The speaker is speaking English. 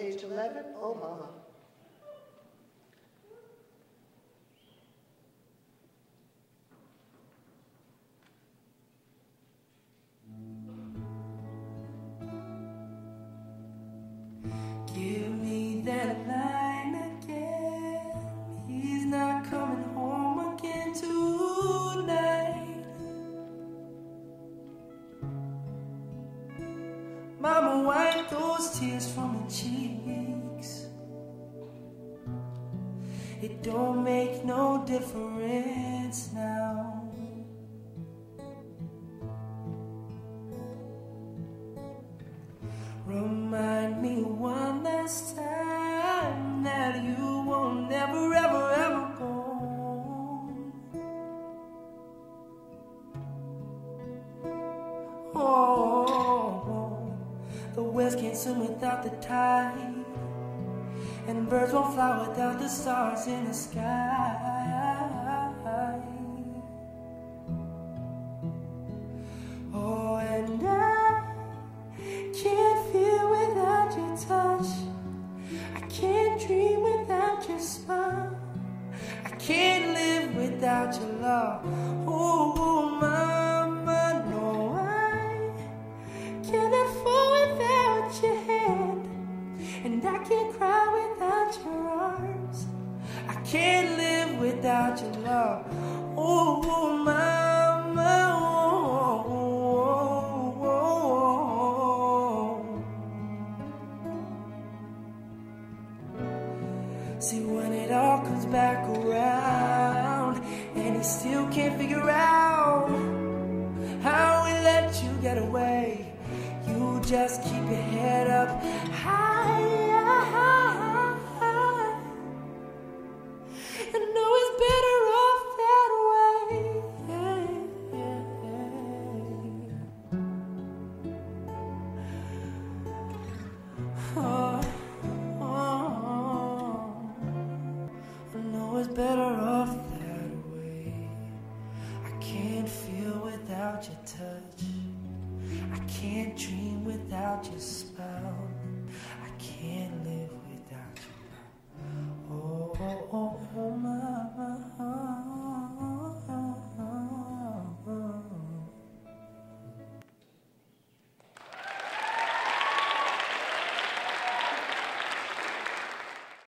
age 11, oh Mama, wipe those tears from her cheeks. It don't make no difference now. Remind me one last time can't swim without the tide, and birds won't fly without the stars in the sky. Oh, and I can't feel without your touch. I can't dream without your smile. I can't live without your love. Oh, can't live without your love. Oh, oh mama, oh, oh, oh, oh. See, when it all comes back around, and he still can't figure out how we let you get away. You just keep your head up high. can't dream without your spell.